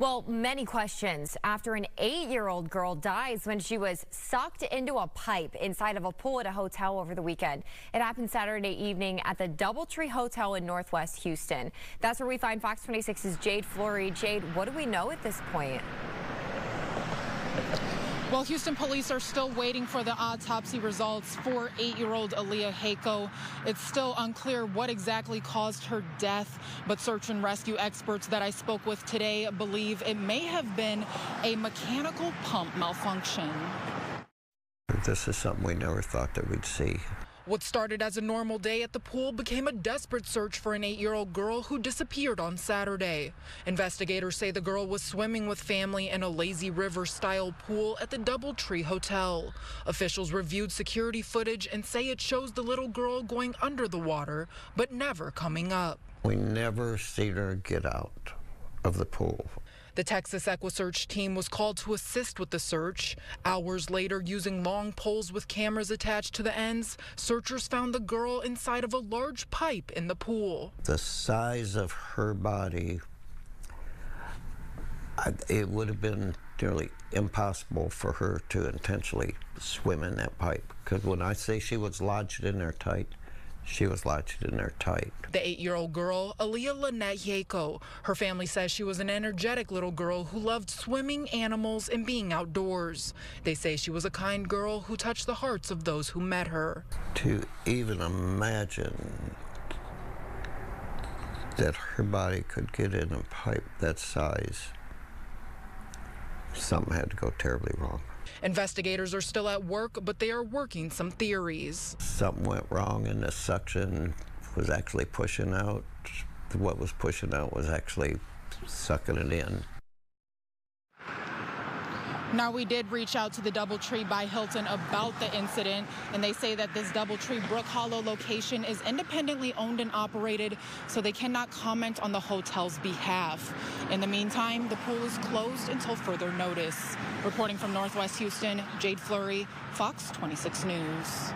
Well, many questions after an eight-year-old girl dies when she was sucked into a pipe inside of a pool at a hotel over the weekend. It happened Saturday evening at the Doubletree Hotel in Northwest Houston. That's where we find Fox 26's Jade Flury. Jade, what do we know at this point? Well, Houston police are still waiting for the autopsy results for eight-year-old Aaliyah Hayco. It's still unclear what exactly caused her death, but search and rescue experts that I spoke with today believe it may have been a mechanical pump malfunction. This is something we never thought that we'd see. What started as a normal day at the pool became a desperate search for an eight-year-old girl who disappeared on Saturday. Investigators say the girl was swimming with family in a lazy river-style pool at the Doubletree Hotel. Officials reviewed security footage and say it shows the little girl going under the water, but never coming up. We never seen her get out of the pool. The Texas EquuSearch team was called to assist with the search. Hours later, using long poles with cameras attached to the ends, searchers found the girl inside of a large pipe in the pool. The size of her body, it would have been nearly impossible for her to intentionally swim in that pipe. Because when I say she was lodged in there tight, she was lodged in there tight. The eight-year-old girl, Aaliyah Lynette Hayco. Her family says she was an energetic little girl who loved swimming, animals, and being outdoors. They say she was a kind girl who touched the hearts of those who met her. To even imagine that her body could get in a pipe that size, something had to go terribly wrong. Investigators are still at work, but they are working some theories. Something went wrong and the suction was actually pushing out. What was pushing out was actually sucking it in. Now, we did reach out to the Doubletree by Hilton about the incident, and they say that this Doubletree Brook Hollow location is independently owned and operated, so they cannot comment on the hotel's behalf. In the meantime, the pool is closed until further notice. Reporting from Northwest Houston, Jade Flury, Fox 26 News.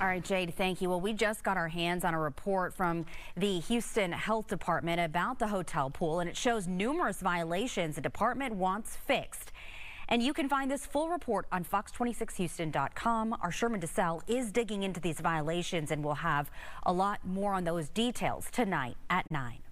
All right, Jade, thank you. Well, we just got our hands on a report from the Houston Health Department about the hotel pool, and it shows numerous violations the department wants fixed. And you can find this full report on fox26houston.com. Our Sherman DeSalle is digging into these violations and we'll have a lot more on those details tonight at 9.